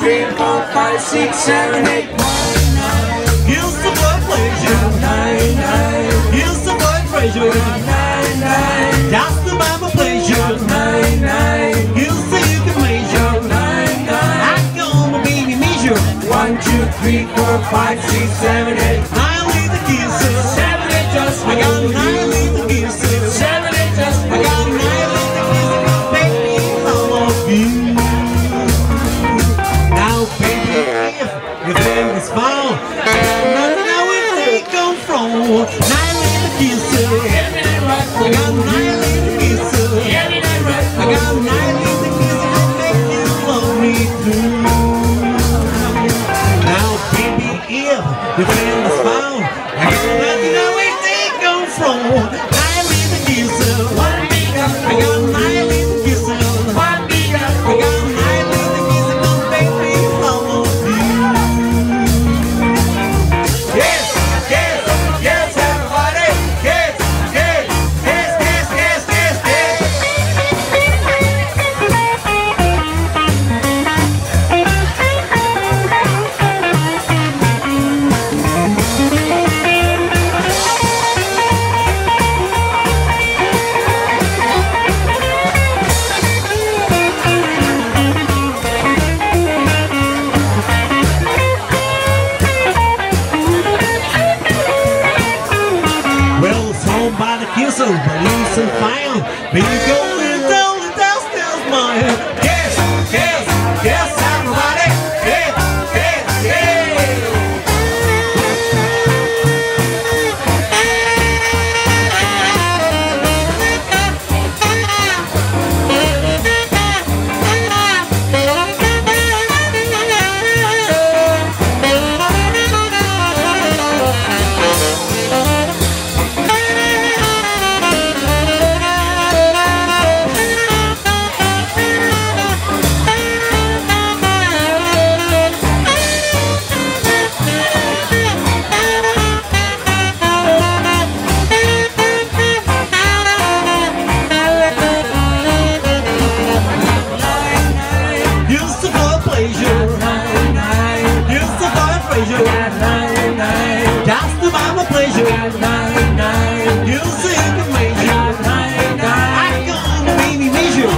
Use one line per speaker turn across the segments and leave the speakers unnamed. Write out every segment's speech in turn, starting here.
three, four, five, six, seven, eight.
The.
Nine, nine,
Use the
nine, nine,
Just to my pleasure.
nine, nine,
You say you can measure.
nine, nine.
I'm gonna baby measure.
One, two, three, four, five, six, seven, eight.
Nine the kisses.
Seven, eight, just
I got nine with the kisses.
Seven, eight, just
I got nine with the kisses. Baby, I love you. Now, baby, if friend is found, I got nothing somebody kiss her, but listen fine. But you go Pleasure. You say you can measure. I gonna baby measure.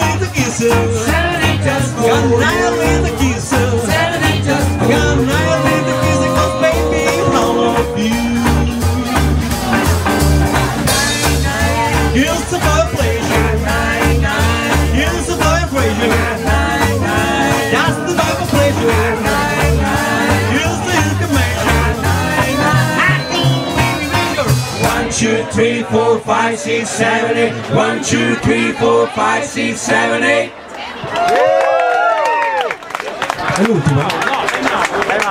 With the.
Seven, eight, just
Got nine with the.
Seven, eight, just
got nine the baby you. For pleasure.
Two, three, four, five, six, seven, eight. One, two, three, four, five, six, seven, eight.
È l'ultima.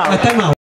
Ma time out.